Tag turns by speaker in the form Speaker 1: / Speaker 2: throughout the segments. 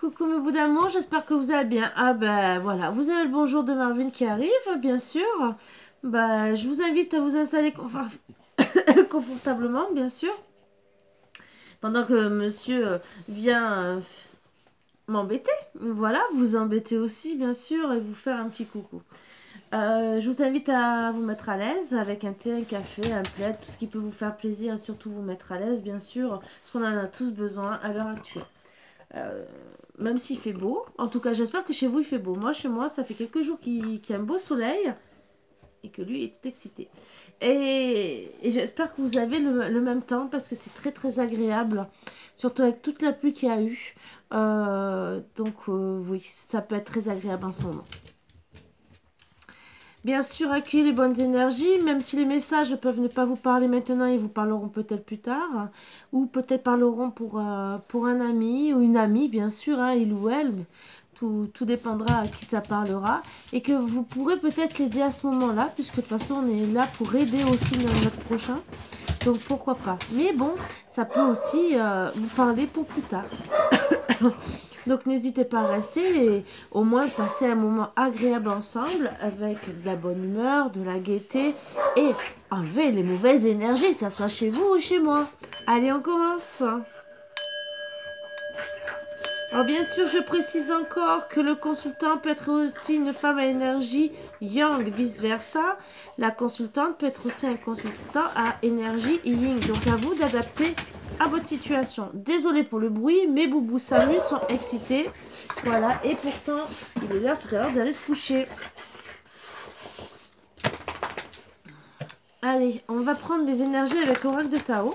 Speaker 1: Coucou mes bouts d'amour, j'espère que vous allez bien. Ah ben voilà, vous avez le bonjour de Marvin qui arrive, bien sûr. Bah, je vous invite à vous installer confortablement, bien sûr. Pendant que monsieur vient euh, m'embêter. Voilà, vous embêter aussi, bien sûr, et vous faire un petit coucou. Euh, je vous invite à vous mettre à l'aise avec un thé, un café, un plaid, tout ce qui peut vous faire plaisir et surtout vous mettre à l'aise, bien sûr, parce qu'on en a tous besoin à l'heure actuelle. Euh, même s'il fait beau. En tout cas, j'espère que chez vous, il fait beau. Moi, chez moi, ça fait quelques jours qu'il y a un beau soleil et que lui est tout excité. Et, j'espère que vous avez le, même temps parce que c'est très très agréable. Surtout avec toute la pluie qu'il y a eu. Euh, donc euh, oui, ça peut être très agréable en ce moment. Bien sûr, accueillez les bonnes énergies, même si les messages peuvent ne pas vous parler maintenant, ils vous parleront peut-être plus tard, ou peut-être parleront pour, euh, pour un ami ou une amie, bien sûr, hein, il ou elle, tout, tout, dépendra à qui ça parlera, et que vous pourrez peut-être l'aider à ce moment-là, puisque de toute façon, on est là pour aider aussi notre prochain, donc pourquoi pas. Mais bon, ça peut aussi euh, vous parler pour plus tard. Donc n'hésitez pas à rester et au moins passer un moment agréable ensemble avec de la bonne humeur, de la gaieté et enlever les mauvaises énergies, que ça soit chez vous ou chez moi. Allez, on commence. Alors bien sûr, je précise encore que le consultant peut être aussi une femme à énergie yang, vice-versa. La consultante peut être aussi un consultant à énergie yin. Donc à vous d'adapter à votre situation. Désolée pour le bruit, mes boubous s'amusent, sont excités. Voilà, et pourtant, il est l'heure tout à l'heure d'aller se coucher. Allez, on va prendre les énergies avec l'oracle de Tao.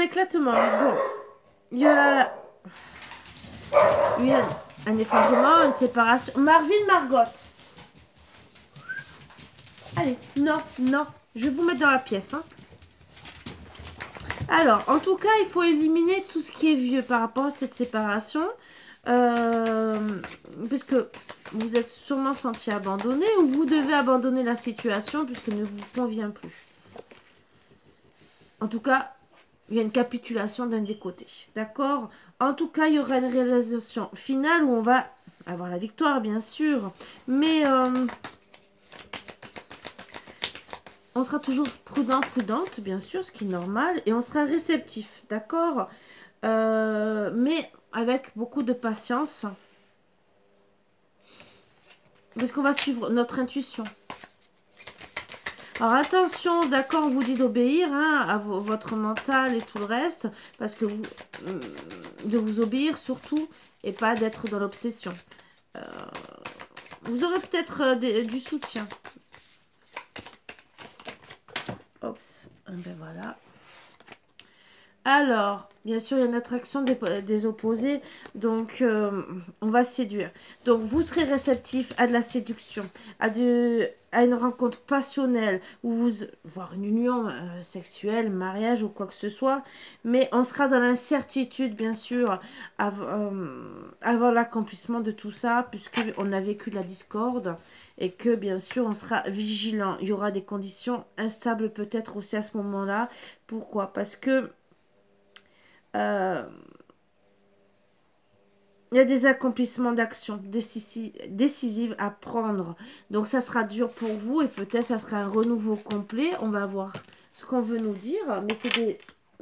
Speaker 1: Éclatement. Bon, il y a un effondrement, une séparation. Marvin Margot. Allez, non, non. Je vais vous mettre dans la pièce. Hein. Alors, en tout cas, il faut éliminer tout ce qui est vieux par rapport à cette séparation. Euh, puisque vous êtes sûrement senti abandonné ou vous devez abandonner la situation puisqu'elle ne vous convient plus. En tout cas, il y a une capitulation d'un des côtés. D'accord? En tout cas, il y aura une réalisation finale où on va avoir la victoire, bien sûr. Mais euh, on sera toujours prudent, prudente, bien sûr, ce qui est normal. Et on sera réceptif, d'accord? Euh, Mais avec beaucoup de patience. Parce qu'on va suivre notre intuition. Alors attention, d'accord, on vous dit d'obéir hein, à votre mental et tout le reste, parce que euh, de vous obéir surtout, et pas d'être dans l'obsession. Euh, vous aurez peut-être euh, du soutien. Oups, ben voilà. Alors, bien sûr, il y a une attraction des, opposés, donc euh, on va séduire. Donc, vous serez réceptif à de la séduction, à, de, une rencontre passionnelle, ou vous, voire une union euh, sexuelle, mariage ou quoi que ce soit, mais on sera dans l'incertitude, bien sûr, euh, avant, l'accomplissement de tout ça, puisqu'on a vécu la discorde, et que, bien sûr, on sera vigilant. Il y aura des conditions instables peut-être aussi à ce moment-là. Pourquoi? Parce que euh, il y a des accomplissements d'actions décisives à prendre. Donc ça sera dur pour vous et peut-être ça sera un renouveau complet. On va voir ce qu'on veut nous dire. Mais c'est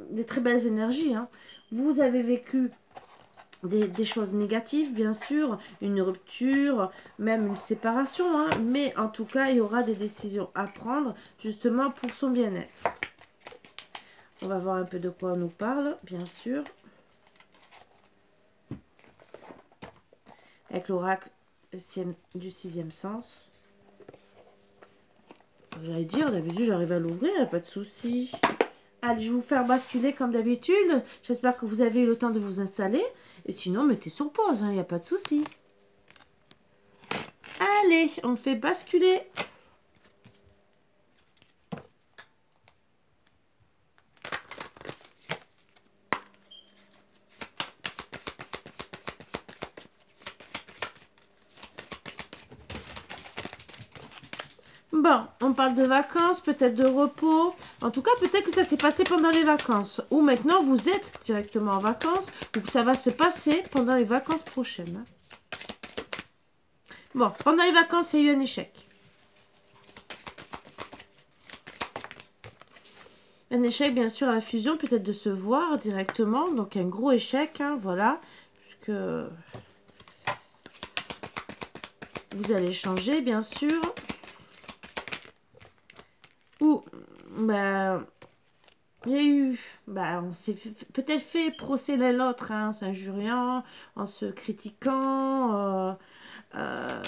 Speaker 1: des, très belles énergies. Hein. Vous avez vécu des, choses négatives, bien sûr. Une rupture, même une séparation. Hein. Mais en tout cas, il y aura des décisions à prendre justement pour son bien-être. On va voir un peu de quoi on nous parle, bien sûr. Avec l'oracle du sixième sens. J'allais dire, d'habitude j'arrive à l'ouvrir, pas de souci. Allez, je vais vous faire basculer comme d'habitude. J'espère que vous avez eu le temps de vous installer. Et sinon, mettez sur pause, il hein, n'y a pas de souci. Allez, on fait basculer. Bon, on parle de vacances, peut-être de repos. En tout cas, peut-être que ça s'est passé pendant les vacances. Ou maintenant, vous êtes directement en vacances. Ou ça va se passer pendant les vacances prochaines. Bon, pendant les vacances, il y a eu un échec. Un échec, bien sûr, à la fusion, peut-être de se voir directement. Donc, un gros échec, hein, voilà. Puisque vous allez changer, bien sûr. Ou, bah, il y a eu, bah, on s'est peut-être fait procéder l'autre, hein, en s'injuriant, en se critiquant, euh, euh,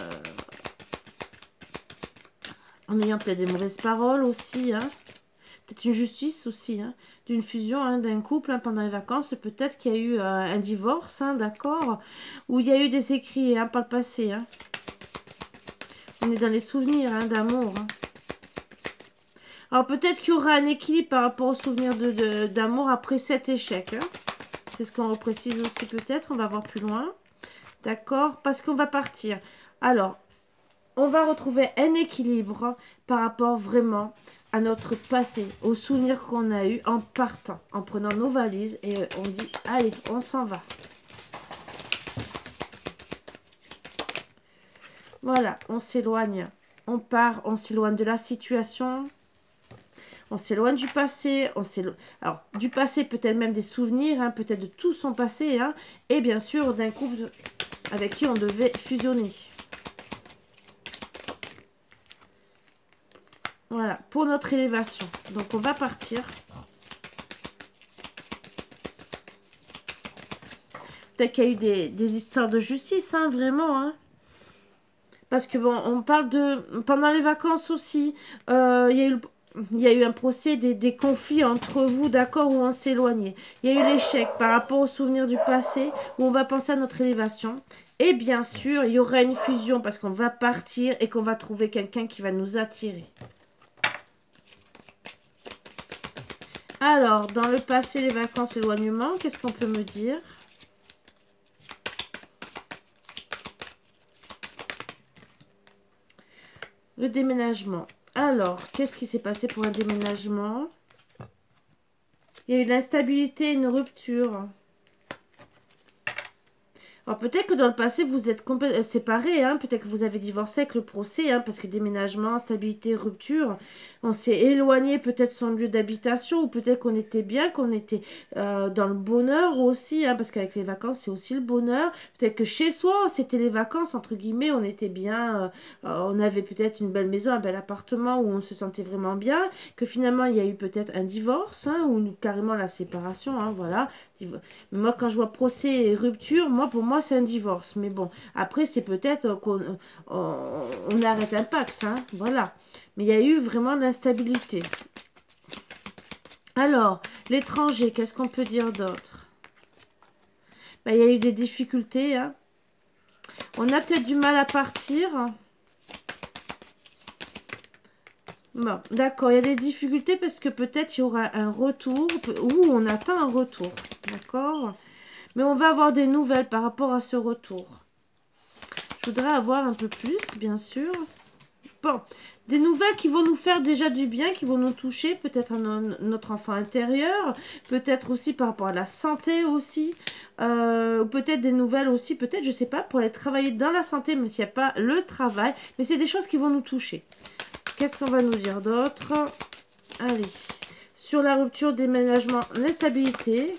Speaker 1: en ayant peut-être des mauvaises paroles aussi, hein. Peut-être une justice aussi, hein, d'une fusion hein, d'un couple pendant les vacances. Peut-être qu'il y a eu euh, un divorce, d'accord Ou il y a eu des écrits par le passé. On est dans les souvenirs d'amour. Alors peut-être qu'il y aura un équilibre par rapport aux souvenirs d'amour après cet échec. Hein. C'est ce qu'on précise aussi peut-être. On va voir plus loin. D'accord Parce qu'on va partir. Alors, on va retrouver un équilibre par rapport vraiment à notre passé, aux souvenirs qu'on a eu en partant, en prenant nos valises et on dit, allez, on s'en va. Voilà, on s'éloigne. On part, on s'éloigne de la situation, on s'éloigne du passé, on alors du passé peut-être même des souvenirs, hein, peut-être de tout son passé, hein, et bien sûr d'un couple avec qui on devait fusionner. Voilà, pour notre élévation. Donc on va partir. Peut-être qu'il y a eu des, histoires de justice, hein, vraiment. Parce que bon, on parle de... Pendant les vacances aussi, euh, il y a eu il y a eu un procès, des, conflits entre vous, d'accord, où on éloigné. Il y a eu l'échec par rapport aux souvenirs du passé, où on va penser à notre élévation. Et bien sûr, il y aura une fusion parce qu'on va partir et qu'on va trouver quelqu'un qui va nous attirer. Alors, dans le passé, les vacances, éloignement, qu'est-ce qu'on peut me dire? Le déménagement. Alors, qu'est-ce qui s'est passé pour un déménagement? Il y a eu de l'instabilité, une rupture. Alors peut-être que dans le passé, vous êtes euh, séparés, hein. peut-être que vous avez divorcé avec le procès, hein, parce que déménagement, stabilité, rupture, on s'est éloigné peut-être son lieu d'habitation, ou peut-être qu'on était bien, qu'on était euh, dans le bonheur aussi, hein, parce qu'avec les vacances, c'est aussi le bonheur. Peut-être que chez soi, c'était les vacances, entre guillemets, on était bien, euh, on avait peut-être une belle maison, un bel appartement où on se sentait vraiment bien, que finalement, il y a eu peut-être un divorce, ou carrément la séparation, voilà. Mais moi, quand je vois procès et rupture, moi, pour moi, c'est un divorce. Mais bon, après, c'est peut-être qu'on on, arrête un pax, hein, voilà. Mais il y a eu vraiment l'instabilité. Alors, l'étranger, qu'est-ce qu'on peut dire d'autre? Ben, Il y a eu des difficultés. Hein. On a peut-être du mal à partir. Bon, d'accord, il y a des difficultés parce que peut-être il y aura un retour, ou on attend un retour, d'accord Mais on va avoir des nouvelles par rapport à ce retour. Je voudrais avoir un peu plus, bien sûr. Bon, des nouvelles qui vont nous faire déjà du bien, qui vont nous toucher, peut-être à notre enfant intérieur, peut-être aussi par rapport à la santé aussi, euh, ou peut-être des nouvelles aussi, peut-être, je sais pas, pour aller travailler dans la santé, même s'il n'y a pas le travail, mais c'est des choses qui vont nous toucher. Qu'est-ce qu'on va nous dire d'autre? Allez. Sur la rupture, déménagement, l'instabilité.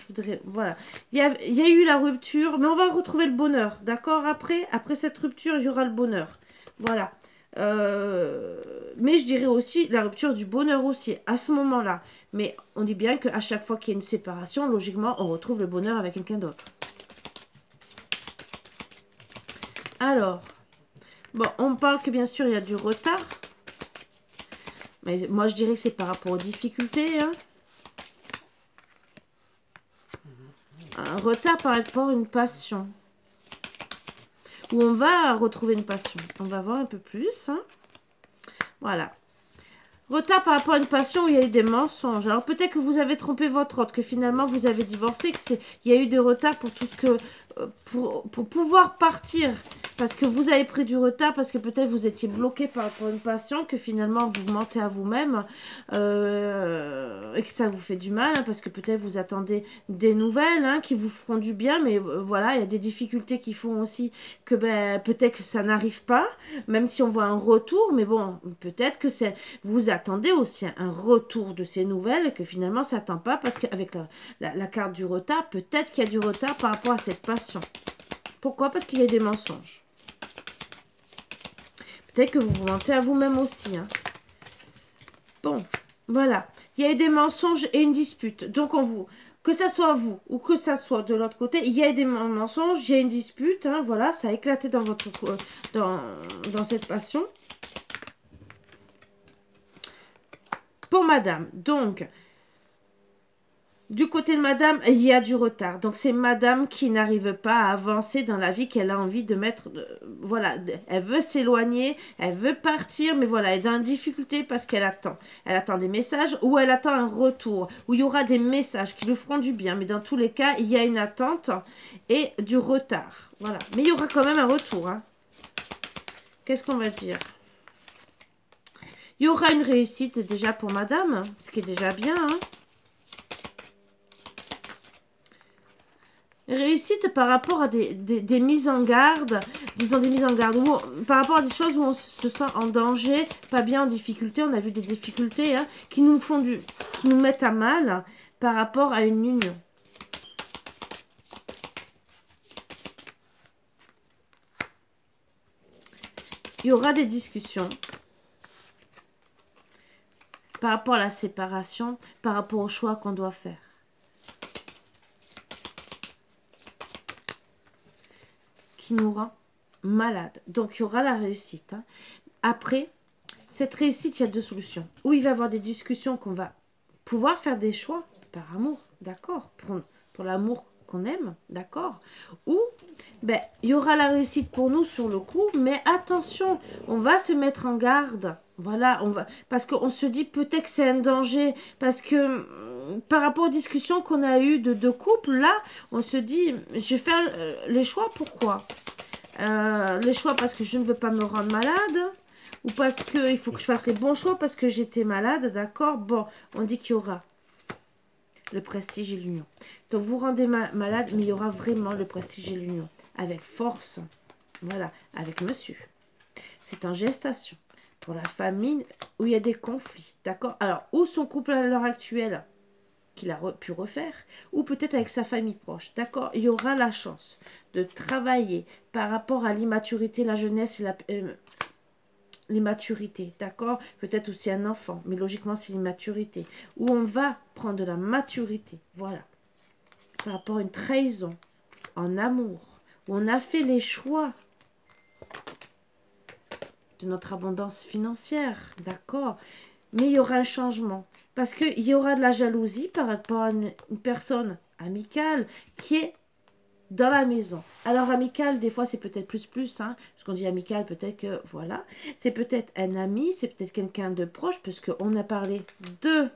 Speaker 1: Je voudrais... Voilà. Il y, a, eu la rupture, mais on va retrouver le bonheur. D'accord? Après, après cette rupture, il y aura le bonheur. Voilà. Euh, mais je dirais aussi la rupture du bonheur aussi, à ce moment-là. Mais on dit bien qu'à chaque fois qu'il y a une séparation, logiquement, on retrouve le bonheur avec quelqu'un d'autre. Alors, Bon, on parle que bien sûr, il y a du retard. Mais moi, je dirais que c'est par rapport aux difficultés. Hein. Un retard par rapport à une passion. Où on va retrouver une passion. On va voir un peu plus. Hein. Voilà. Retard par rapport à une passion où il y a eu des mensonges. Alors peut-être que vous avez trompé votre autre, que finalement vous avez divorcé, que c'est il y a eu des retards pour tout ce que pour, pour pouvoir partir parce que vous avez pris du retard, parce que peut-être vous étiez bloqué par, une passion, que finalement vous mentez à vous-même euh, et que ça vous fait du mal, hein, parce que peut-être vous attendez des nouvelles hein, qui vous feront du bien, mais euh, voilà, il y a des difficultés qui font aussi que ben, peut-être que ça n'arrive pas, même si on voit un retour, mais bon, peut-être que vous attendez aussi un retour de ces nouvelles et que finalement ça n'attend pas, parce qu'avec la, la carte du retard, peut-être qu'il y a du retard par rapport à cette passion. Pourquoi? Parce qu'il y a des mensonges. Peut-être que vous vous mentez à vous-même aussi. Hein. Bon, voilà. Il y a eu des mensonges et une dispute. Donc, on vous, que ça soit vous ou que ça soit de l'autre côté, il y a des mensonges, il y a une dispute. Hein, voilà, ça a éclaté dans, votre, dans, dans cette passion. Pour madame, donc, du côté de madame, il y a du retard. Donc, c'est madame qui n'arrive pas à avancer dans la vie qu'elle a envie de mettre. voilà, elle veut s'éloigner, elle veut partir, mais voilà, elle est dans une difficulté parce qu'elle attend. Elle attend des messages ou elle attend un retour, où il y aura des messages qui lui feront du bien. Mais dans tous les cas, il y a une attente et du retard. Voilà. Mais il y aura quand même un retour. Hein. Qu'est-ce qu'on va dire? Il y aura une réussite déjà pour madame, ce qui est déjà bien. Hein. Réussite par rapport à des, mises en garde, disons des mises en garde, par rapport à des choses où on se sent en danger, pas bien en difficulté, on a vu des difficultés hein, qui nous font du, qui nous mettent à mal par rapport à une union. Il y aura des discussions par rapport à la séparation, par rapport au choix qu'on doit faire. Nous rend malade. Donc, il y aura la réussite. Hein. Après, cette réussite, il y a deux solutions. Ou il va y avoir des discussions qu'on va pouvoir faire des choix par amour, d'accord Pour, pour l'amour qu'on aime, d'accord Ou ben, il y aura la réussite pour nous sur le coup, mais attention, on va se mettre en garde. Voilà, on va parce qu'on se dit peut-être que c'est un danger, parce que par rapport aux discussions qu'on a eues de deux couples, là, on se dit, je vais faire euh, les choix, pourquoi? Euh, Les choix parce que je ne veux pas me rendre malade, ou parce qu'il faut que je fasse les bons choix parce que j'étais malade, d'accord? Bon, on dit qu'il y aura le prestige et l'union. Donc, vous rendez malade, mais il y aura vraiment le prestige et l'union, avec force, voilà, avec monsieur. C'est en gestation. Pour la famille où il y a des conflits, d'accord? Alors, où son couple à l'heure actuelle? Qu'il a pu refaire, ou peut-être avec sa famille proche. D'accord Il y aura la chance de travailler par rapport à l'immaturité, la jeunesse et la... Euh, l'immaturité, d'accord? Peut-être aussi un enfant, mais logiquement c'est l'immaturité. Où on va prendre de la maturité, voilà. Par rapport à une trahison, en amour, où on a fait les choix de notre abondance financière, d'accord? Mais il y aura un changement. Parce qu'il y aura de la jalousie par rapport à une, personne amicale qui est dans la maison. Alors amicale, des fois c'est peut-être plus plus, hein, parce qu'on dit amical, peut-être que, voilà, c'est peut-être un ami, c'est peut-être quelqu'un de proche, parce qu'on a parlé de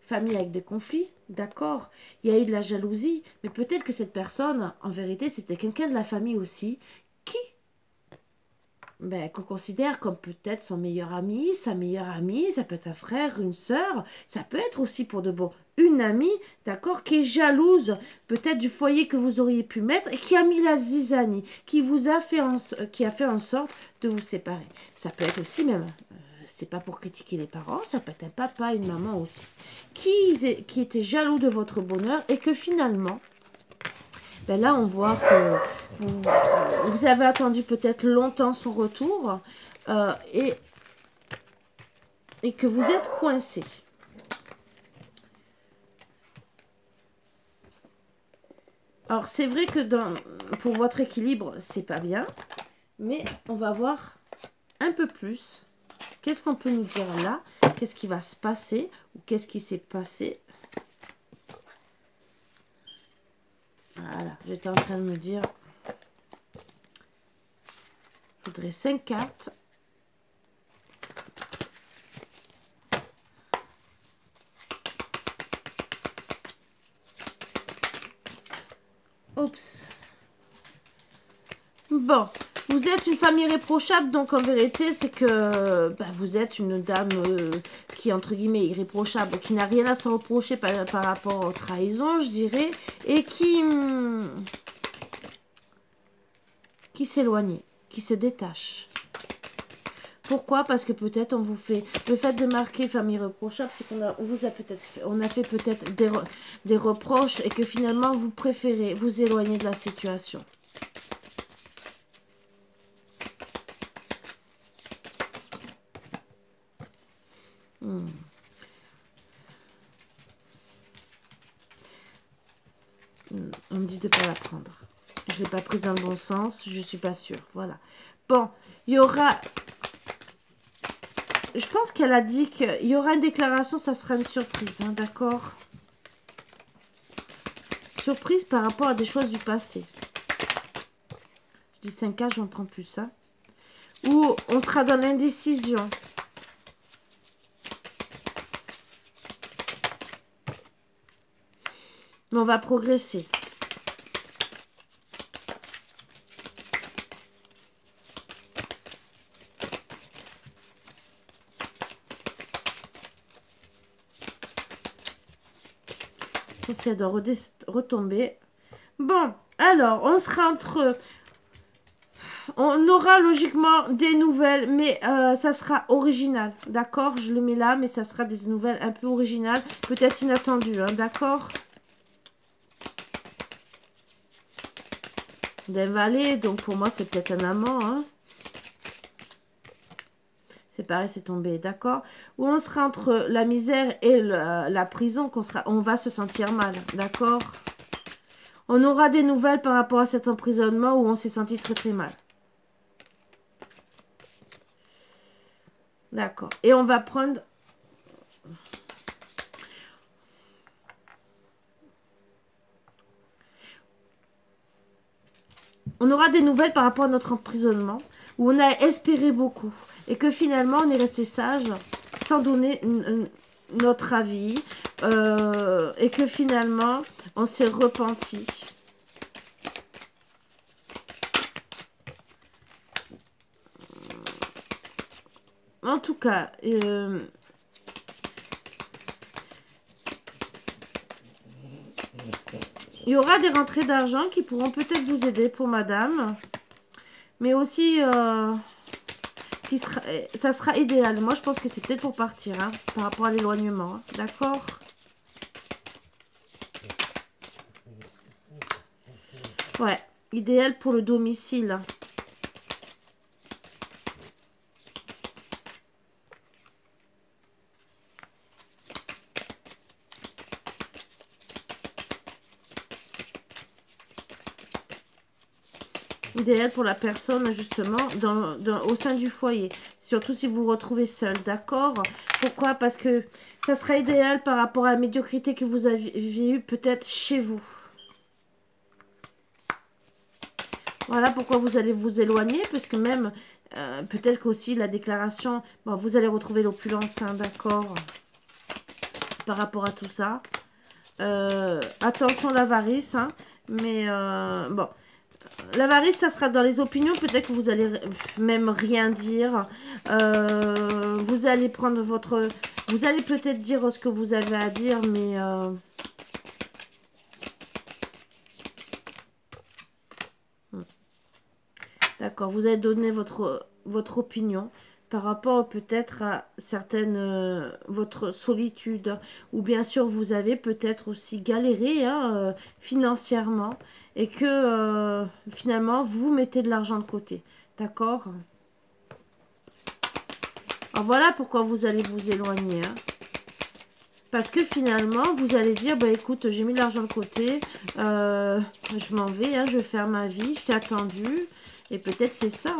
Speaker 1: famille avec des conflits, d'accord, il y a eu de la jalousie, mais peut-être que cette personne, en vérité, c'était quelqu'un de la famille aussi, qui ben, qu'on considère comme peut-être son meilleur ami, sa meilleure amie, ça peut être un frère, une sœur, ça peut être aussi pour de bon une amie, d'accord, qui est jalouse peut-être du foyer que vous auriez pu mettre et qui a mis la zizanie, qui vous a fait en, qui a fait en sorte de vous séparer. Ça peut être aussi même, euh, c'est pas pour critiquer les parents, ça peut être un papa, une maman aussi, qui, qui était jaloux de votre bonheur et que finalement, ben là on voit que vous, avez attendu peut-être longtemps son retour euh, et, et que vous êtes coincé. Alors, c'est vrai que dans, pour votre équilibre, c'est pas bien. Mais on va voir un peu plus. Qu'est-ce qu'on peut nous dire là? Qu'est-ce qui va se passer Ou qu'est-ce qui s'est passé? Voilà, j'étais en train de me dire je voudrais 5 cartes. Oups. Bon, vous êtes une famille réprochable, donc en vérité, c'est que bah, vous êtes une dame euh, entre guillemets irréprochable, qui n'a rien à se reprocher par, rapport aux trahisons, je dirais, et qui, hmm, qui s'éloigne, qui se détache. Pourquoi? Parce que peut-être on vous fait... Le fait de marquer famille reprochable, c'est qu'on vous a peut-être on a fait peut-être des, des reproches et que finalement vous préférez vous éloigner de la situation. Hmm. On me dit de ne pas la prendre. Je ne l'ai pas dans le bon sens. Je ne suis pas sûre. Voilà. Bon, il y aura... Je pense qu'elle a dit qu'il y aura une déclaration, ça sera une surprise, hein, d'accord? Surprise par rapport à des choses du passé. Je dis 5K, j'en prends plus, ça. Hein. Ou on sera dans l'indécision. on va progresser. De retomber. Bon, alors, on sera entre... On aura logiquement des nouvelles, mais euh, ça sera original, d'accord? Je le mets là, mais ça sera des nouvelles un peu originales, peut-être inattendues, hein, d'accord? Des valets, donc pour moi, c'est peut-être un amant. Hein. C'est pareil, c'est tombé, d'accord Ou on sera entre la misère et la prison, qu'on on va se sentir mal, d'accord On aura des nouvelles par rapport à cet emprisonnement où on s'est senti très très mal. D'accord. Et on va prendre on aura des nouvelles par rapport à notre emprisonnement, où on a espéré beaucoup, et que finalement on est resté sage, sans donner notre avis, euh, et que finalement on s'est repenti. En tout cas, euh, Il y aura des rentrées d'argent qui pourront peut-être vous aider pour madame. Mais aussi, euh, qui sera, ça sera idéal. Moi, je pense que c'est peut-être pour partir, hein, par rapport à l'éloignement. Hein. D'accord? Ouais, idéal pour le domicile. Idéal pour la personne justement dans, au sein du foyer. Surtout si vous vous retrouvez seul, d'accord? Pourquoi? Parce que ça sera idéal par rapport à la médiocrité que vous aviez eu peut-être chez vous. Voilà pourquoi vous allez vous éloigner, parce que même, euh, peut-être qu'aussi la déclaration, bon, vous allez retrouver l'opulence, d'accord? Par rapport à tout ça. Euh, attention l'avarice, hein, mais euh, bon, L'avarice, ça sera dans les opinions. Peut-être que vous allez même rien dire. Euh, vous allez prendre votre... Vous allez peut-être dire ce que vous avez à dire, mais... Euh, hmm. D'accord, vous allez donner votre, votre opinion par rapport peut-être à certaines euh, votre solitude. Ou bien sûr vous avez peut-être aussi galéré hein, euh, financièrement. Et que euh, finalement vous mettez de l'argent de côté. D'accord? Alors voilà pourquoi vous allez vous éloigner hein. parce que finalement vous allez dire bah écoute j'ai mis de l'argent de côté je m'en vais hein, je vais faire ma vie je t'ai attendu. Et peut-être c'est ça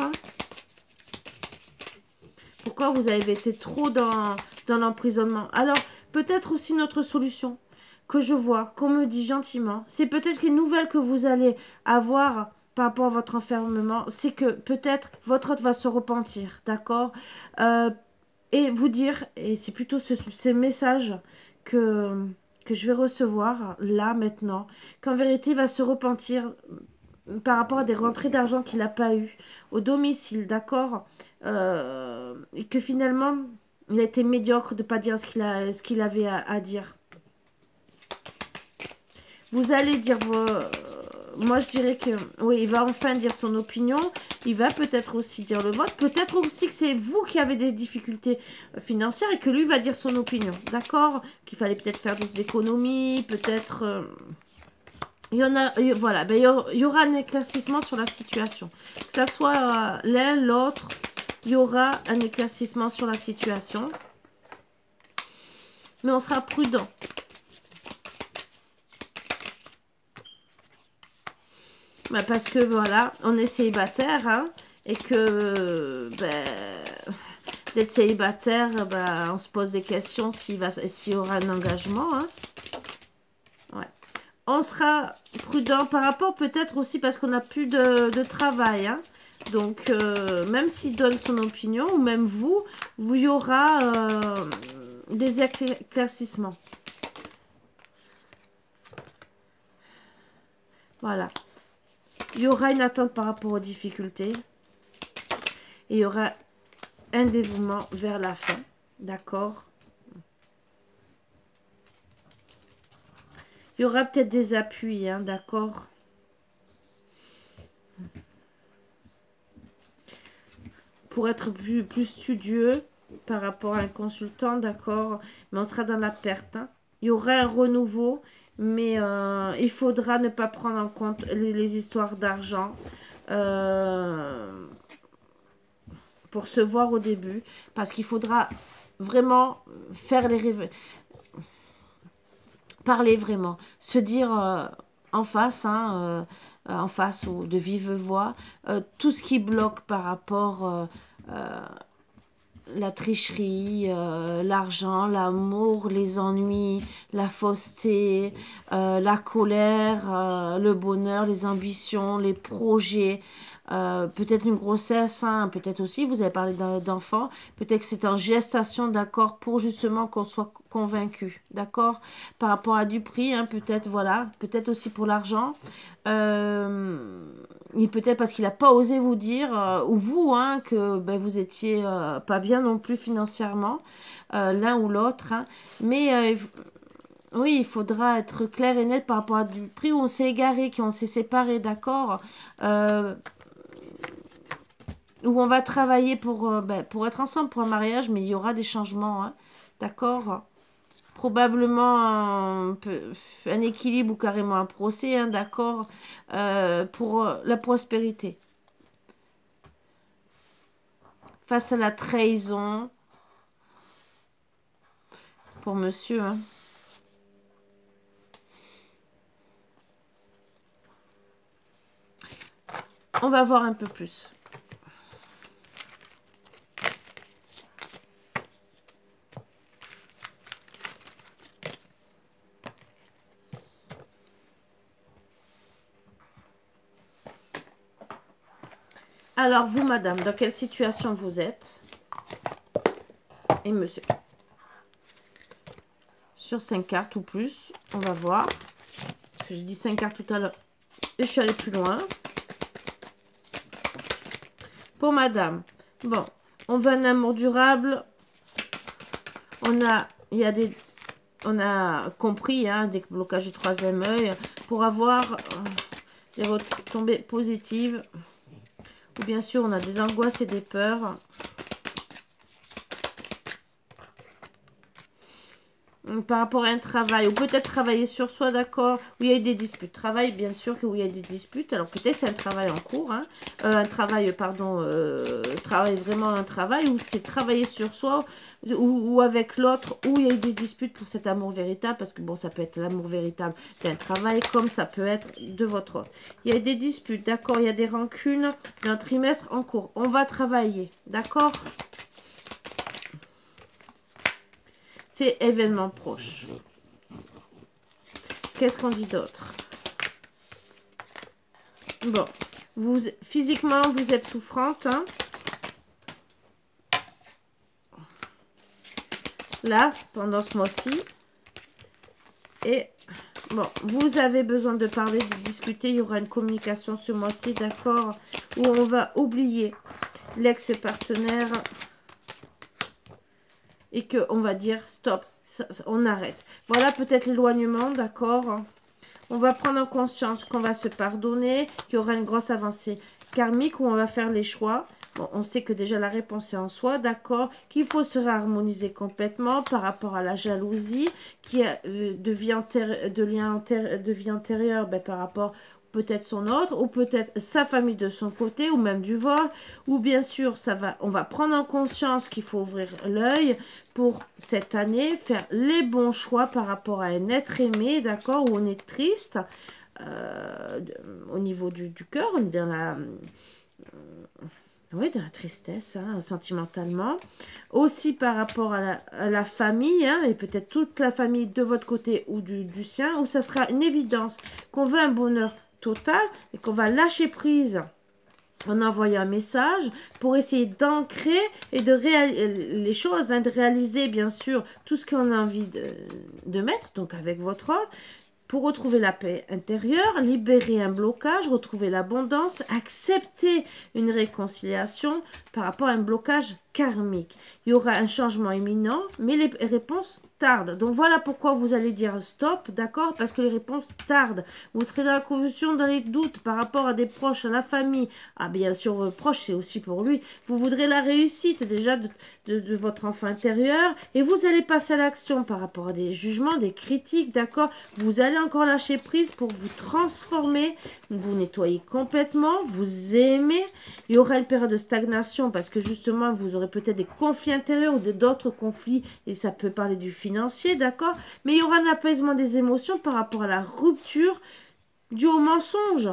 Speaker 1: pourquoi vous avez été trop dans, l'emprisonnement. Alors, peut-être aussi notre solution que je vois, qu'on me dit gentiment, c'est peut-être une nouvelle que vous allez avoir par rapport à votre enfermement, c'est que peut-être votre hôte va se repentir, d'accord? Euh, Et vous dire, et c'est plutôt ce, ces messages que, que je vais recevoir là, maintenant, qu'en vérité, il va se repentir par rapport à des rentrées d'argent qu'il n'a pas eu au domicile, d'accord? Euh, Et que finalement, il a été médiocre de ne pas dire ce qu'il avait à, dire. Vous allez dire. Moi, je dirais que... Oui, il va enfin dire son opinion. Il va peut-être aussi dire le vote. Peut-être aussi que c'est vous qui avez des difficultés financières et que lui va dire son opinion. D'accord? Qu'il fallait peut-être faire des économies, peut-être... Euh, il y en a, voilà, ben, il y aura un éclaircissement sur la situation. Que ce soit euh, l'un, l'autre, il y aura un éclaircissement sur la situation. Mais on sera prudent. Ben, parce que voilà, on est célibataire, hein, et que ben, d'être célibataire, ben, on se pose des questions s'il y aura un engagement. Hein on sera prudent par rapport peut-être aussi parce qu'on n'a plus de, travail. Hein. Donc, euh, même s'il donne son opinion, ou même vous, vous y aura euh, des éclaircissements. Voilà. Il y aura une attente par rapport aux difficultés. Et il y aura un dévouement vers la fin. D'accord? Il y aura peut-être des appuis, hein, d'accord? Pour être plus, plus, studieux par rapport à un consultant, d'accord Mais on sera dans la perte. Hein. Il y aura un renouveau, mais euh, il faudra ne pas prendre en compte les, histoires d'argent. Euh, pour se voir au début, parce qu'il faudra vraiment faire les rêves parler vraiment, se dire euh, en face, hein, en face ou de vive voix, tout ce qui bloque par rapport la tricherie, l'argent, l'amour, les ennuis, la fausseté, la colère, le bonheur, les ambitions, les projets, euh, peut-être une grossesse, hein, peut-être aussi, vous avez parlé d'enfants, peut-être que c'est en gestation, d'accord, pour justement qu'on soit convaincu, d'accord, par rapport à du prix, hein, peut-être, voilà, peut-être aussi pour l'argent, euh, peut-être parce qu'il n'a pas osé vous dire, euh, ou vous, hein, que ben, vous étiez euh, pas bien non plus financièrement, l'un ou l'autre, hein. mais... oui, il faudra être clair et net par rapport à du prix où on s'est égaré, qu'on s'est séparé, d'accord où on va travailler pour, euh, ben, pour être ensemble pour un mariage, mais il y aura des changements, hein. d'accord Probablement un, équilibre ou carrément un procès, hein, d'accord euh, Pour euh, la prospérité. Face à la trahison, pour monsieur, hein. On va voir un peu plus. Alors, vous, madame, dans quelle situation vous êtes? Et monsieur. Sur 5 cartes ou plus, on va voir. J'ai dit 5 cartes tout à l'heure et je suis allée plus loin. Pour madame, bon, on veut un amour durable. On a, y a des, on a compris, hein, des blocages du troisième œil pour avoir euh, des retombées positives bien sûr, on a des angoisses et des peurs. Par rapport à un travail, ou peut-être travailler sur soi, d'accord, où il y a eu des disputes. Travail, bien sûr que où il y a des disputes, alors peut-être c'est un travail en cours, hein. euh, un travail, pardon, euh, travail, vraiment un travail, où c'est travailler sur soi, ou, avec l'autre, où il y a eu des disputes pour cet amour véritable, parce que bon, ça peut être l'amour véritable d'un travail, comme ça peut être de votre autre. Il y a eu des disputes, d'accord, il y a des rancunes d'un trimestre en cours. On va travailler, d'accord? C'est événement proche. Qu'est-ce qu'on dit d'autre? Bon, vous, physiquement, vous êtes souffrante. Hein? Là, pendant ce mois-ci. Et Bon, vous avez besoin de parler, de discuter. Il y aura une communication ce mois-ci, d'accord? Où on va oublier l'ex-partenaire et qu'on va dire stop, on arrête. Voilà peut-être l'éloignement, d'accord On va prendre en conscience qu'on va se pardonner, qu'il y aura une grosse avancée karmique où on va faire les choix on sait que déjà la réponse est en soi, d'accord, qu'il faut se réharmoniser complètement par rapport à la jalousie, qui euh, de, vie de lien de vie antérieure ben, par rapport peut-être son autre, ou peut-être sa famille de son côté, ou même du vol, ou bien sûr, ça va, on va prendre en conscience qu'il faut ouvrir l'œil pour cette année, faire les bons choix par rapport à un être aimé, d'accord, où on est triste, euh, au niveau du, du cœur, on est dans la oui, de la tristesse, hein, sentimentalement. Aussi par rapport à la, famille, hein, et peut-être toute la famille de votre côté ou du, sien, où ça sera une évidence qu'on veut un bonheur total et qu'on va lâcher prise en envoyant un message pour essayer d'ancrer et de réaliser les choses, hein, de réaliser bien sûr tout ce qu'on a envie de, de, mettre, donc avec votre ordre, pour retrouver la paix intérieure, libérer un blocage, retrouver l'abondance, accepter une réconciliation par rapport à un blocage karmique. Il y aura un changement imminent, mais les réponses tardent. Donc voilà pourquoi vous allez dire stop, d'accord? Parce que les réponses tardent. Vous serez dans la confusion, dans les doutes par rapport à des proches, à la famille. Ah bien sûr, vos proches, c'est aussi pour lui. Vous voudrez la réussite déjà de, votre enfant intérieur et vous allez passer à l'action par rapport à des jugements, des critiques, d'accord? Vous allez encore lâcher prise pour vous transformer, vous nettoyer complètement, vous aimer. Il y aura une période de stagnation parce que justement, vous aurez peut-être des conflits intérieurs ou d'autres conflits, et ça peut parler du financier, d'accord? Mais il y aura un apaisement des émotions par rapport à la rupture due au mensonge,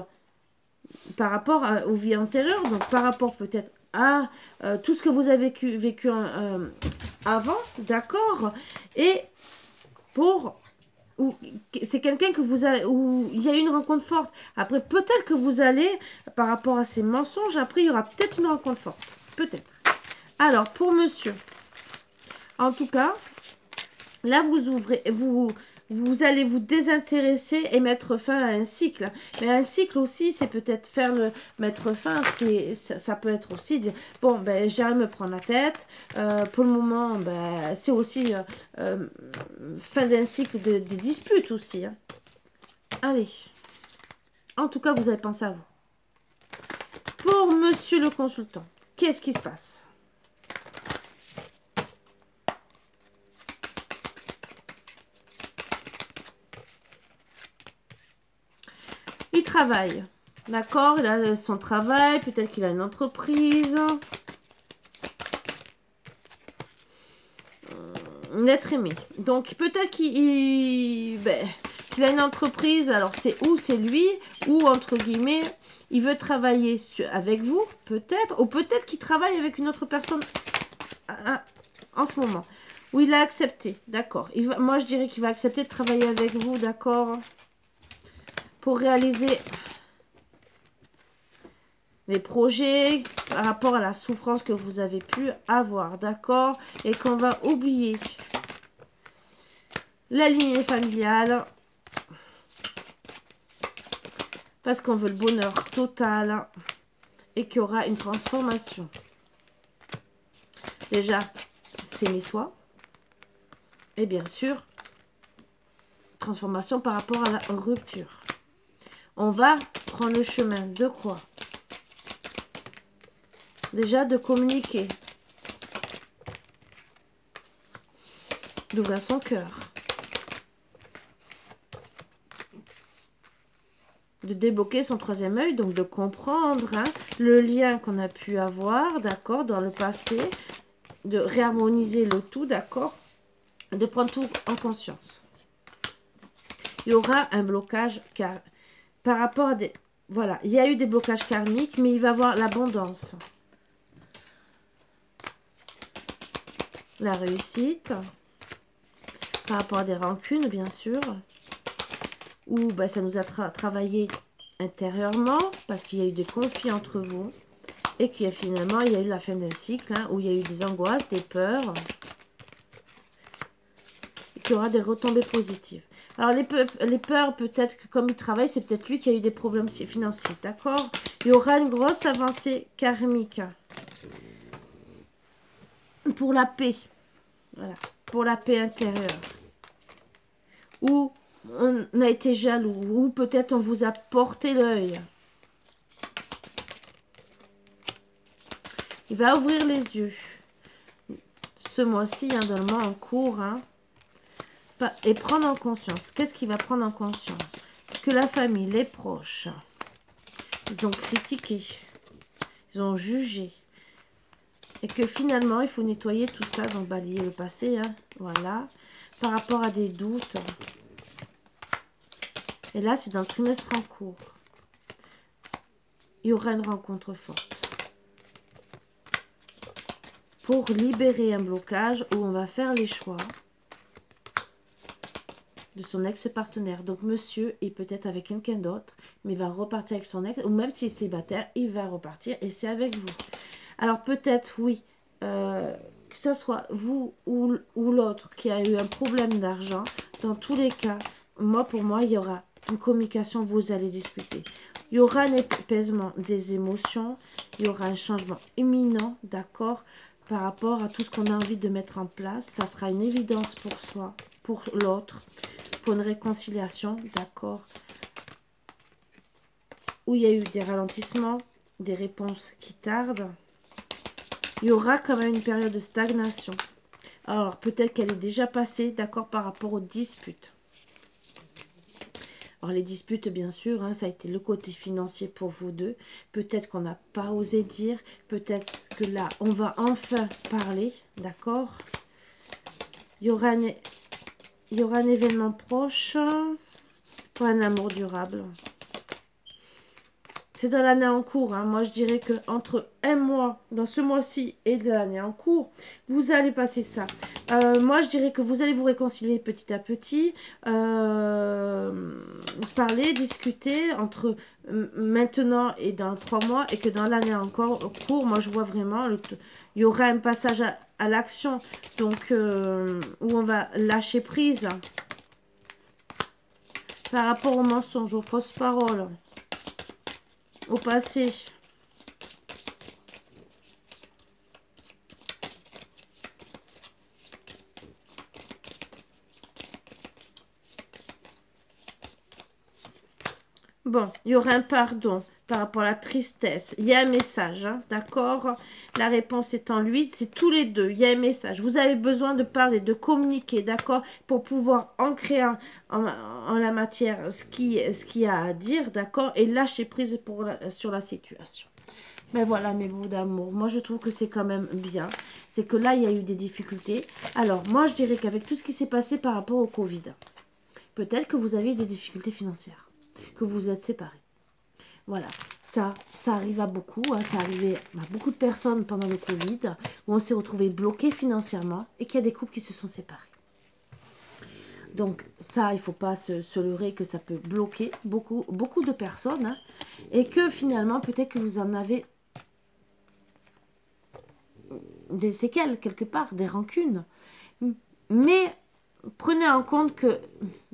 Speaker 1: par rapport aux vies antérieures, donc par rapport peut-être à euh, tout ce que vous avez vécu, vécu euh, avant, d'accord? Et pour c'est quelqu'un que vous avez, où il y a une rencontre forte. Après, peut-être que vous allez, par rapport à ces mensonges, après, il y aura peut-être une rencontre forte. Peut-être. Alors, pour monsieur, en tout cas, là, vous ouvrez, vous, allez vous désintéresser et mettre fin à un cycle. Mais un cycle aussi, c'est peut-être faire le mettre fin. C'est ça, peut être aussi dire bon ben à me prendre la tête. Euh, pour le moment, ben c'est aussi euh, euh, fin d'un cycle de, de, dispute aussi. Hein. Allez. En tout cas, vous avez pensé à vous. Pour Monsieur le consultant, qu'est-ce qui se passe? Travail. D'accord Il a son travail, peut-être qu'il a une entreprise. Un être aimé. Donc peut-être qu'il ben, a une entreprise, alors c'est où C'est lui, ou entre guillemets, il veut travailler avec vous, peut-être, ou peut-être qu'il travaille avec une autre personne ah, ah, en ce moment. Ou il a accepté, d'accord. Moi je dirais qu'il va accepter de travailler avec vous, d'accord pour réaliser les projets par rapport à la souffrance que vous avez pu avoir, d'accord? Et qu'on va oublier la lignée familiale parce qu'on veut le bonheur total et qu'il y aura une transformation. Déjà, s'aimer soi et bien sûr, transformation par rapport à la rupture on va prendre le chemin de quoi? Déjà de communiquer. D'ouvrir son cœur. De débloquer son troisième œil, donc de comprendre hein, le lien qu'on a pu avoir, d'accord, dans le passé, de réharmoniser le tout, d'accord, de prendre tout en conscience. Il y aura un blocage car par rapport à des... Voilà, il y a eu des blocages karmiques, mais il va avoir l'abondance. La réussite. Par rapport à des rancunes, bien sûr. Ou bah, ça nous a travaillé intérieurement, parce qu'il y a eu des conflits entre vous. Et qu'il y a finalement, il y a eu la fin d'un cycle, hein, où il y a eu des angoisses, des peurs. Et qu'il y aura des retombées positives. Alors, les, peurs, peut-être que comme il travaille, c'est peut-être lui qui a eu des problèmes financiers, d'accord? Il y aura une grosse avancée karmique. Pour la paix. Voilà. Pour la paix intérieure. Ou on a été jaloux. Ou peut-être on vous a porté l'œil. Il va ouvrir les yeux. Ce mois-ci, hein, dans le mois en cours, hein, et prendre en conscience. Qu'est-ce qu'il va prendre en conscience? Que la famille, les proches, ils ont critiqué, ils ont jugé. Et que finalement, il faut nettoyer tout ça, donc balayer le passé, hein, voilà, par rapport à des doutes. Et là, c'est dans le trimestre en cours. Il y aura une rencontre forte. Pour libérer un blocage où on va faire les choix de son ex-partenaire. Donc, monsieur est peut-être avec quelqu'un d'autre, mais va repartir avec son ex, ou même s'il est célibataire, il va repartir et c'est avec vous. Alors, peut-être, oui, euh, que ce soit vous ou, ou l'autre qui a eu un problème d'argent, dans tous les cas, moi, pour moi, il y aura une communication, vous allez discuter. Il y aura un apaisement des émotions, il y aura un changement imminent, d'accord, par rapport à tout ce qu'on a envie de mettre en place. Ça sera une évidence pour soi, pour l'autre, pour une réconciliation, d'accord? Où il y a eu des ralentissements, des réponses qui tardent. Il y aura quand même une période de stagnation. Alors, peut-être qu'elle est déjà passée, d'accord, par rapport aux disputes. Alors, les disputes, bien sûr, hein, ça a été le côté financier pour vous deux. Peut-être qu'on n'a pas osé dire. Peut-être que là, on va enfin parler, d'accord? Il y aura un, il y aura un événement proche pour un amour durable. C'est dans l'année en cours. Hein. Moi, je dirais que entre un mois, dans ce mois-ci et de l'année en cours, vous allez passer ça. Euh, moi, je dirais que vous allez vous réconcilier petit à petit, euh, parler, discuter entre maintenant et dans trois mois, et que dans l'année encore cours, moi, je vois vraiment, il y aura un passage à, l'action, donc euh, où on va lâcher prise par rapport aux mensonges, aux fausses paroles, au passé. Bon, il y aura un pardon par rapport à la tristesse. Il y a un message, hein, d'accord? La réponse est en lui, c'est tous les deux. Il y a un message. Vous avez besoin de parler, de communiquer, d'accord? Pour pouvoir ancrer en, la matière ce qu'il ce y a à dire, d'accord? Et lâcher prise pour sur la situation. Mais voilà, mes mots d'amour. Moi, je trouve que c'est quand même bien. C'est que là, il y a eu des difficultés. Alors, moi, je dirais qu'avec tout ce qui s'est passé par rapport au Covid, peut-être que vous avez eu des difficultés financières que vous êtes séparés. Voilà, ça, ça arrive à beaucoup. Hein. ça arrivait à beaucoup de personnes pendant le Covid, où on s'est retrouvé bloqué financièrement et qu'il y a des couples qui se sont séparés. Donc ça, il ne faut pas se, leurrer que ça peut bloquer beaucoup, beaucoup de personnes. Hein. et que finalement, peut-être que vous en avez des séquelles quelque part, des rancunes. Mais prenez en compte que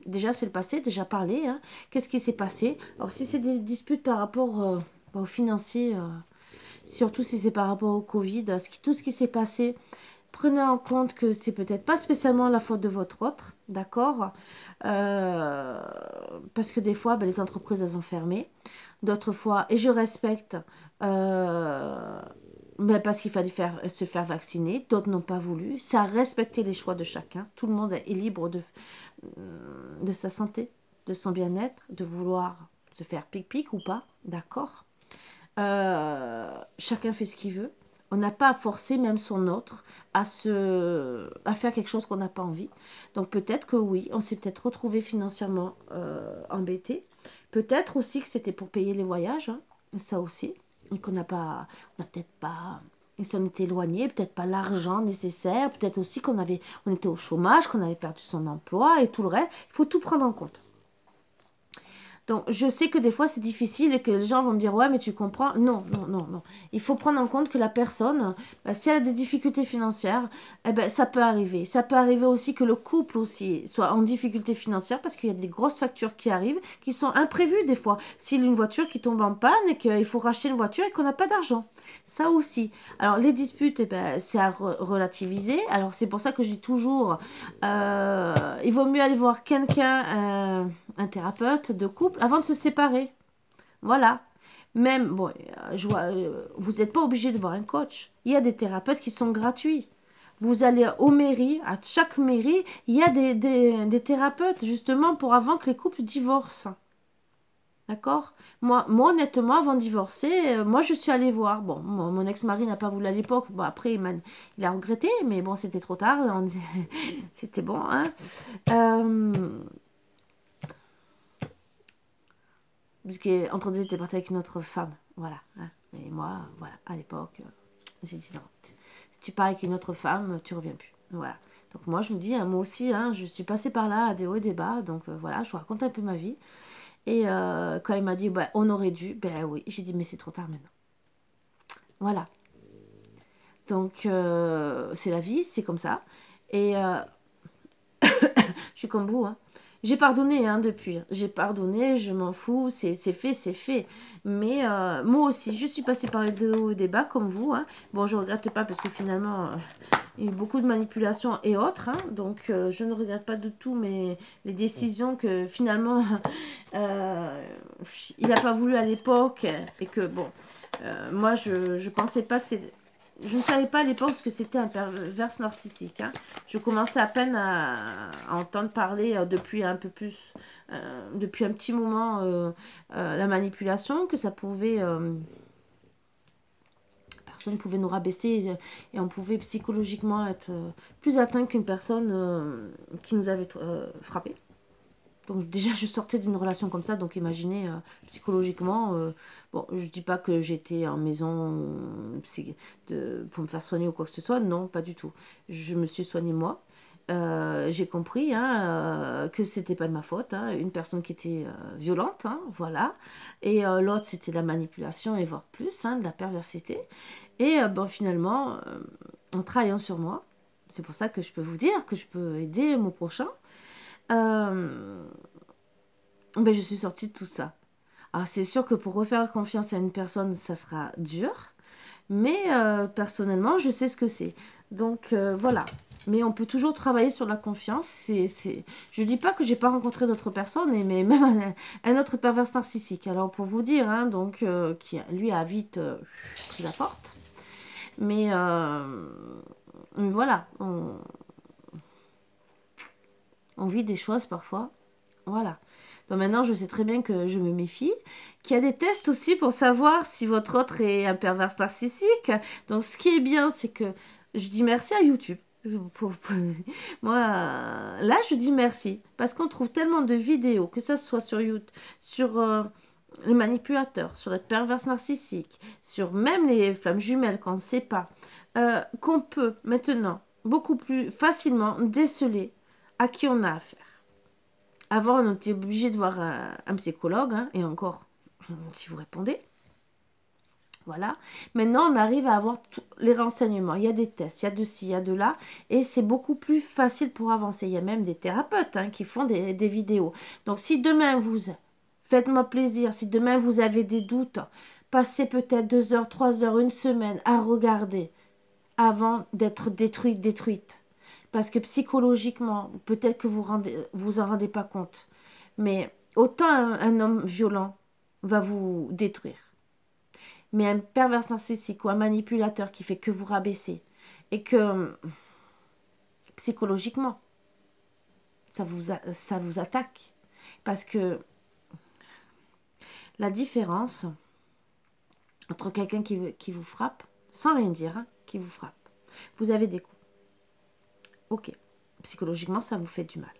Speaker 1: déjà c'est le passé, déjà parlé. Hein. Qu'est-ce qui s'est passé? Alors si c'est des disputes par rapport euh, aux financiers, euh, surtout si c'est par rapport au Covid, tout ce qui s'est passé, prenez en compte que c'est peut-être pas spécialement la faute de votre autre, d'accord? Euh, Parce que des fois, ben, les entreprises, elles ont fermé. D'autres fois, et je respecte, mais parce qu'il fallait se faire vacciner, d'autres n'ont pas voulu. Ça a respecté les choix de chacun. Tout le monde est libre de, euh, de sa santé, de son bien-être, de vouloir se faire pic-pic ou pas, d'accord euh, Chacun fait ce qu'il veut. On n'a pas à forcer même son autre à, se, à faire quelque chose qu'on n'a pas envie. Donc peut-être que oui, on s'est peut-être retrouvé financièrement euh, embêté. Peut-être aussi que c'était pour payer les voyages, hein. ça aussi qu'on n'a pas, on peut-être pas, et si on éloigné, peut-être pas l'argent nécessaire, peut-être aussi qu'on avait, on était au chômage, qu'on avait perdu son emploi et tout le reste. Il faut tout prendre en compte. Donc, je sais que des fois, c'est difficile et que les gens vont me dire, ouais, mais tu comprends. Non, non, non, non. Il faut prendre en compte que la personne, bah, si elle a des difficultés financières, eh ben, ça peut arriver. Ça peut arriver aussi que le couple aussi soit en difficulté financière parce qu'il y a des grosses factures qui arrivent, qui sont imprévues des fois. S'il y a une voiture qui tombe en panne et qu'il faut racheter une voiture et qu'on n'a pas d'argent. Ça aussi. Alors, les disputes, eh ben, c'est à relativiser. Alors, c'est pour ça que je dis toujours, euh, il vaut mieux aller voir quelqu'un, euh, un thérapeute de couple, avant de se séparer. Voilà. Même, bon, euh, je vois, vous n'êtes pas obligé de voir un coach. Il y a des thérapeutes qui sont gratuits. Vous allez aux mairies, à chaque mairie, il y a des, thérapeutes justement pour avant que les couples divorcent. D'accord? Moi, moi, honnêtement, avant de divorcer, euh, moi, je suis allée voir. Bon, mon, ex-mari n'a pas voulu à l'époque. Bon, après, il, a regretté, mais bon, c'était trop tard. c'était bon, hein. Euh, Deux, il était parti avec une autre femme. Voilà. Hein. Et moi, voilà, à l'époque, euh, j'ai dit non. Si tu pars avec une autre femme, tu reviens plus. Voilà. Donc moi, je me dis, hein, moi aussi, hein, je suis passée par là, à des hauts et des bas. Donc voilà, je vous raconte un peu ma vie. Et euh, quand il m'a dit, bah, on aurait dû, ben oui, j'ai dit, mais c'est trop tard maintenant. Voilà. Donc, euh, c'est la vie, c'est comme ça. Et euh, je suis comme vous, hein. J'ai pardonné hein, depuis. J'ai pardonné, je m'en fous, c'est fait, c'est fait. Mais euh, moi aussi, je suis passée par les deux hauts débats comme vous. Hein. Bon, je ne regrette pas parce que finalement, euh, il y a eu beaucoup de manipulations et autres. Hein. donc, euh, je ne regrette pas du tout mais les décisions que finalement, il n'a pas voulu à l'époque. Et que, bon, moi, je ne pensais pas que c'est je ne savais pas à l'époque ce que c'était un pervers narcissique. Hein. Je commençais à peine à, entendre parler euh, depuis un peu plus, euh, depuis un petit moment, euh, la manipulation, que ça pouvait, personne pouvait nous rabaisser et, on pouvait psychologiquement être plus atteint qu'une personne qui nous avait frappé. Donc déjà, je sortais d'une relation comme ça, donc imaginez psychologiquement Bon, je dis pas que j'étais en maison de, pour me faire soigner ou quoi que ce soit, non, pas du tout. Je me suis soignée moi. Euh, j'ai compris hein, euh, que c'était pas de ma faute, hein, une personne qui était euh, violente, hein, voilà, et l'autre c'était de la manipulation et voire plus, de la perversité. Et bon, finalement, en travaillant sur moi, c'est pour ça que je peux vous dire que je peux aider mon prochain. ben, je suis sortie de tout ça. Alors c'est sûr que pour refaire confiance à une personne, ça sera dur. Mais euh, personnellement, je sais ce que c'est. Donc euh, voilà. Mais on peut toujours travailler sur la confiance. C'est, c'est... Je ne dis pas que j'ai pas rencontré d'autres personnes, mais même un, autre pervers narcissique. Alors pour vous dire, hein, donc, euh, qui lui a vite pris la porte. Mais voilà, on... on vit des choses parfois. Voilà. Donc maintenant, je sais très bien que je me méfie. Qu'il y a des tests aussi pour savoir si votre autre est un pervers narcissique. Donc ce qui est bien, c'est que je dis merci à YouTube. Moi, là, je dis merci. Parce qu'on trouve tellement de vidéos, que ce soit sur YouTube, sur euh, les manipulateurs, sur les pervers narcissiques, sur même les femmes jumelles qu'on ne sait pas, euh, qu'on peut maintenant beaucoup plus facilement déceler à qui on a affaire. Avant, on était obligé de voir un, psychologue, hein, et encore, si vous répondez. Voilà. Maintenant, on arrive à avoir tous les renseignements. Il y a des tests, il y a de ci, il y a de là. Et c'est beaucoup plus facile pour avancer. Il y a même des thérapeutes hein, qui font des, des, vidéos. Donc, si demain vous... Faites-moi plaisir. Si demain vous avez des doutes, passez peut-être deux heures, trois heures, une semaine à regarder avant d'être détruite, détruite. Parce que psychologiquement, peut-être que vous rendez, vous en rendez pas compte, mais autant un, homme violent va vous détruire. Mais un pervers narcissique ou un manipulateur qui fait que vous rabaisser et que psychologiquement, ça vous, attaque. Parce que la différence entre quelqu'un qui, qui, vous frappe, sans rien dire, hein, qui vous frappe, vous avez des coups. Ok, psychologiquement, ça vous fait du mal.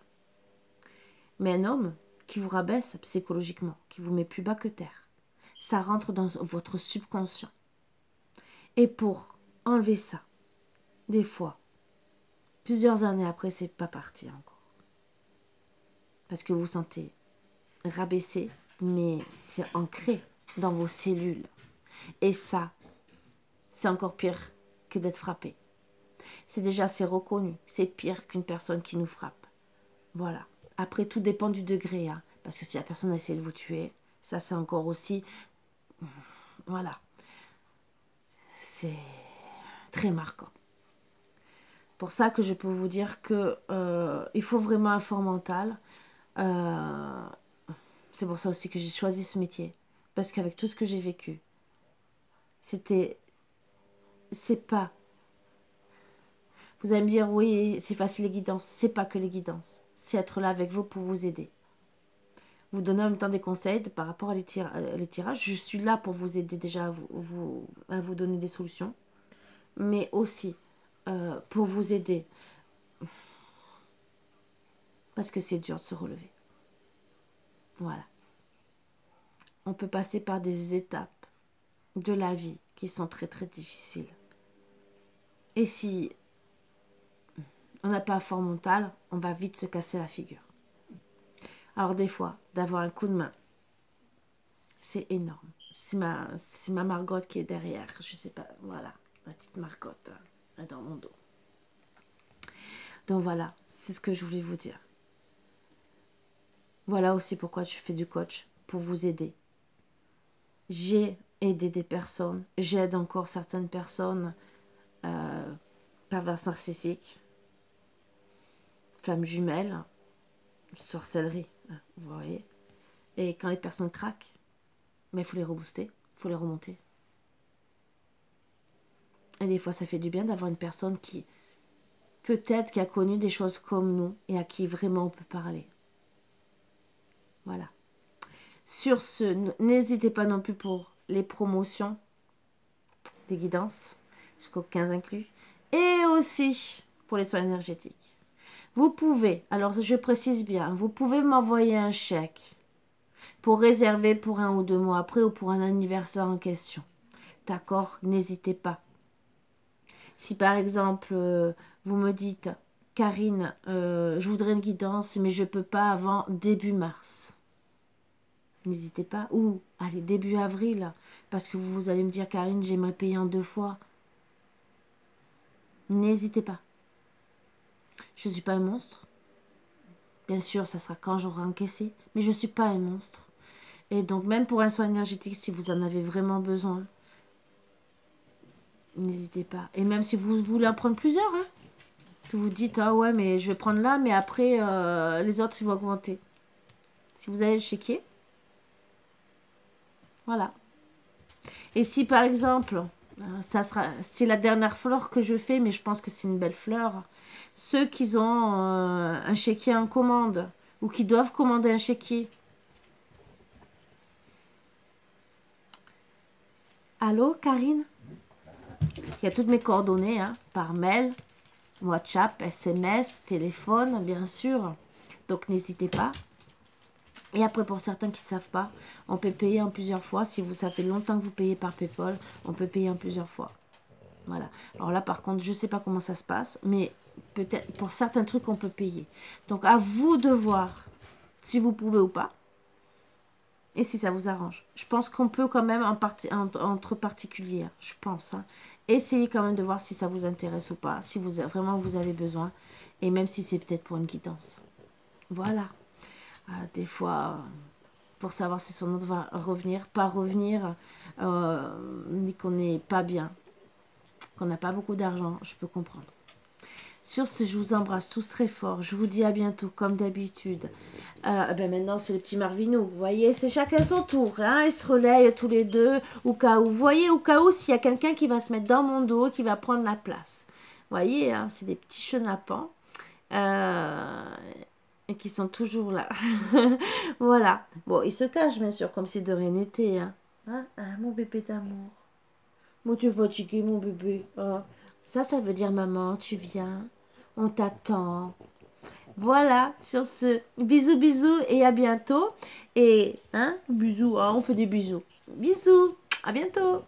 Speaker 1: Mais un homme qui vous rabaisse psychologiquement, qui vous met plus bas que terre, ça rentre dans votre subconscient. Et pour enlever ça, des fois, plusieurs années après, c'est pas parti encore. Parce que vous vous sentez rabaissé, mais c'est ancré dans vos cellules. Et ça, c'est encore pire que d'être frappé. C'est déjà, c'est reconnu. C'est pire qu'une personne qui nous frappe. Voilà. Après, tout dépend du degré. Hein. parce que si la personne a essayé de vous tuer, ça, c'est encore aussi. Voilà. C'est très marquant. Pour ça que je peux vous dire que euh, il faut vraiment un fort mental. Euh, c'est pour ça aussi que j'ai choisi ce métier. Parce qu'avec tout ce que j'ai vécu, c'était. C'est pas. Vous allez me dire, oui, c'est facile les guidances. C'est pas que les guidances. C'est être là avec vous pour vous aider. Vous donner en même temps des conseils par rapport à les, tirages. Je suis là pour vous aider déjà à vous, à vous donner des solutions. Mais aussi euh, pour vous aider. Parce que c'est dur de se relever. Voilà. On peut passer par des étapes de la vie qui sont très très difficiles. Et si on n'a pas un fort mental, on va vite se casser la figure. Alors des fois, d'avoir un coup de main, c'est énorme. C'est ma, ma Margotte qui est derrière. Je sais pas, voilà, ma petite Margotte hein, dans mon dos. Donc voilà, c'est ce que je voulais vous dire. Voilà aussi pourquoi je fais du coach, pour vous aider. J'ai aidé des personnes, j'aide encore certaines personnes euh, narcissiques, femmes jumelles, sorcellerie, vous voyez. Et quand les personnes craquent, mais il faut les rebooster, il faut les remonter. Et des fois, ça fait du bien d'avoir une personne qui, peut-être, qui a connu des choses comme nous et à qui vraiment on peut parler. Voilà. Sur ce, n'hésitez pas non plus pour les promotions des guidances, jusqu'au 15 inclus, et aussi pour les soins énergétiques. Vous pouvez, alors je précise bien, vous pouvez m'envoyer un chèque pour réserver pour un ou deux mois après ou pour un anniversaire en question. D'accord? N'hésitez pas. Si par exemple, euh, vous me dites, Karine, euh, je voudrais une guidance, mais je ne peux pas avant début mars. N'hésitez pas. Ou, allez, début avril, parce que vous, allez me dire, Karine, j'aimerais payer en deux fois. N'hésitez pas. Je ne suis pas un monstre. Bien sûr, ça sera quand j'aurai encaissé, mais je ne suis pas un monstre. Et donc, même pour un soin énergétique, si vous en avez vraiment besoin, n'hésitez pas. Et même si vous voulez en prendre plusieurs, hein, que vous dites, ah ouais, mais je vais prendre là, mais après, euh, les autres, ils vont augmenter. Si vous avez le chéquier, voilà. Et si par exemple, euh, ça sera, c'est la dernière fleur que je fais, mais je pense que c'est une belle fleur. Ceux qui ont euh, un chéquier en commande ou qui doivent commander un chéquier. Allô, Karine? Il y a toutes mes coordonnées hein, par mail, WhatsApp, SMS, téléphone, bien sûr. Donc n'hésitez pas. Et après, pour certains qui ne savent pas, on peut payer en plusieurs fois. Si vous, ça fait longtemps que vous payez par PayPal, on peut payer en plusieurs fois. Voilà. Alors là, par contre, je ne sais pas comment ça se passe, mais peut-être pour certains trucs, on peut payer. Donc, à vous de voir si vous pouvez ou pas. Et si ça vous arrange. Je pense qu'on peut quand même en entre particuliers, hein, je pense. Hein. Essayez quand même de voir si ça vous intéresse ou pas, si vous vraiment vous avez besoin. Et même si c'est peut-être pour une guidance. Voilà. Euh, des fois, pour savoir si son autre va revenir, pas revenir, euh, ni qu'on n'est pas bien, qu'on n'a pas beaucoup d'argent, je peux comprendre. Sur ce, je vous embrasse tous très fort. Je vous dis à bientôt, comme d'habitude. Euh, ben maintenant, c'est le petit Marvinou. Vous voyez, c'est chacun son tour. Hein Ils se relayent tous les deux. Au cas où, vous voyez, au cas où, s'il y a quelqu'un qui va se mettre dans mon dos, qui va prendre la place. Vous voyez, hein, c'est des petits chenapans. Euh, et qui sont toujours là. voilà. Bon, ils se cachent, bien sûr, comme si de rien n'était. Hein. Hein, mon bébé d'amour. Moi, tu es fatigué, mon bébé. Hein. Ça, ça veut dire, maman, tu viens. On t'attend. Voilà, sur ce, bisous, bisous et à bientôt. Et, hein, bisous, hein, on fait des bisous. Bisous, à bientôt.